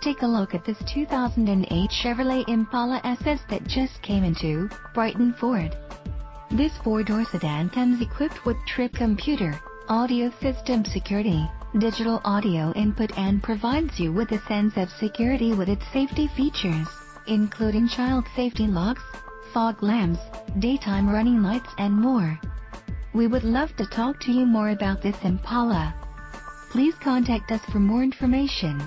take a look at this 2008 Chevrolet Impala SS that just came into Brighton Ford. This four-door sedan comes equipped with trip computer, audio system security, digital audio input and provides you with a sense of security with its safety features, including child safety locks, fog lamps, daytime running lights and more. We would love to talk to you more about this Impala. Please contact us for more information.